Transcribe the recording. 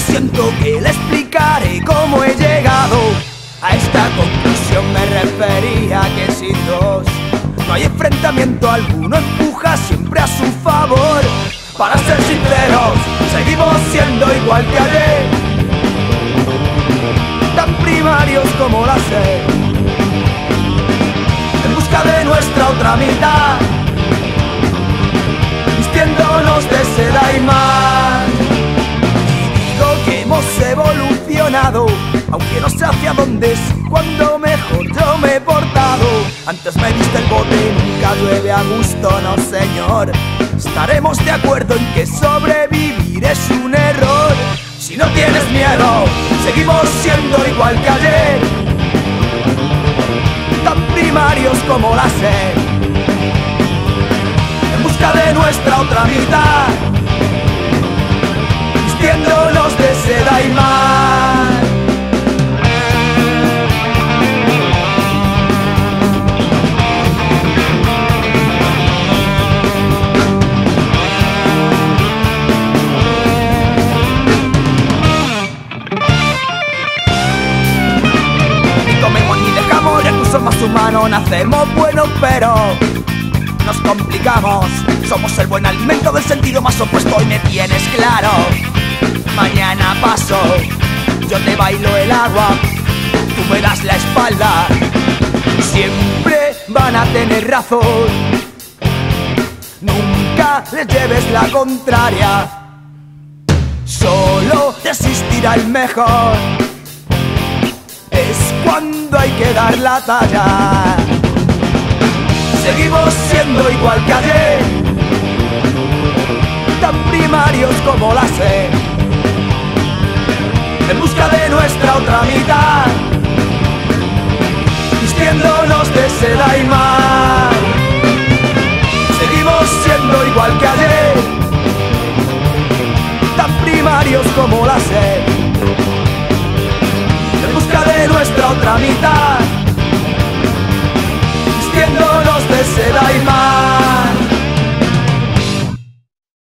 siento que le explicaré cómo he llegado a esta conclusión. Me refería que sin dos no hay enfrentamiento alguno, empuja siempre a su favor. Para ser sinceros, seguimos siendo igual que ayer, tan primarios como la sed, en busca de nuestra otra mitad, Y digo que hemos evolucionado, aunque no sé hacia dónde es cuando mejor yo me he portado. Antes me diste el bote, nunca llueve a gusto, no señor. Estaremos de acuerdo en que sobrevivir es un error. Si no tienes miedo, seguimos siendo igual que ayer. Tan primarios como la sed. En busca de nuestra otra mitad. Más humanos, nacemos buenos pero nos complicamos. Somos el buen alimento del sentido más opuesto y me tienes claro. Mañana paso, yo te bailo el agua, tú me das la espalda. Siempre van a tener razón. Nunca les lleves la contraria. Solo desistirá el mejor. Que dar la talla. Seguimos siendo igual que ayer, tan primarios como la sed, en busca de nuestra otra mitad, vistiéndonos de seda y mar. Seguimos siendo igual que ayer, tan primarios como la sed, otra mitad. Vistiéndonos de seda y